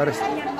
Ahora.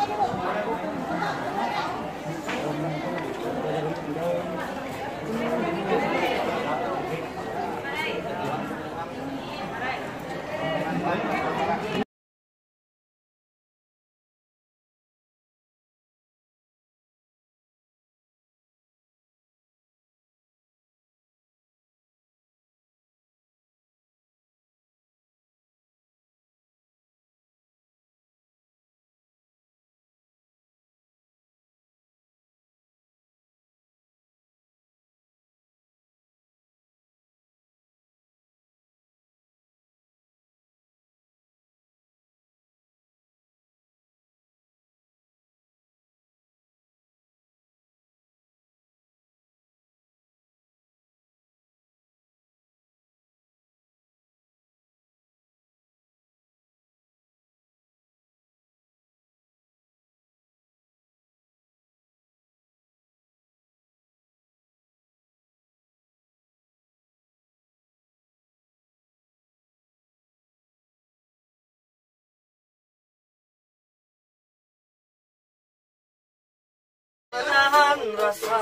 Menahan rasa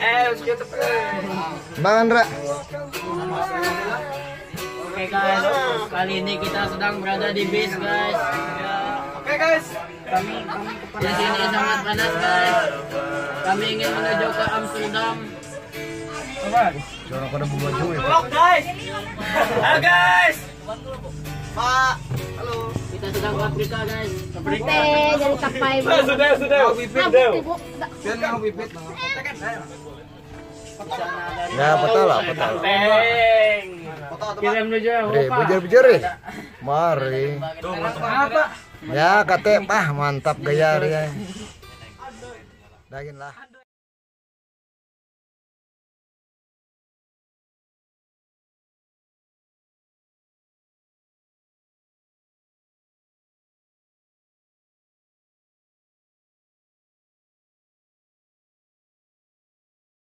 Eh, kita Bang Andra. Oke guys, kali ini kita sedang berada di bis guys. Ya, Oke guys, kami kami di sini sangat panas guys. Kami ingin menuju ke Amsterdam. Jangan pada baju ya. vlog guys. Halo guys. Pak, halo. Kita sedang ke Afrika guys. Teh dari kapai bu. Sudah, sudah. Rambut ibu. Biar mau pipit. Ya, betul lah, betul. Kirim menuju Eropa. bujur-bujur eh. Mari. Apa? Ya, kate pah mantap gaya ya. Daging lah.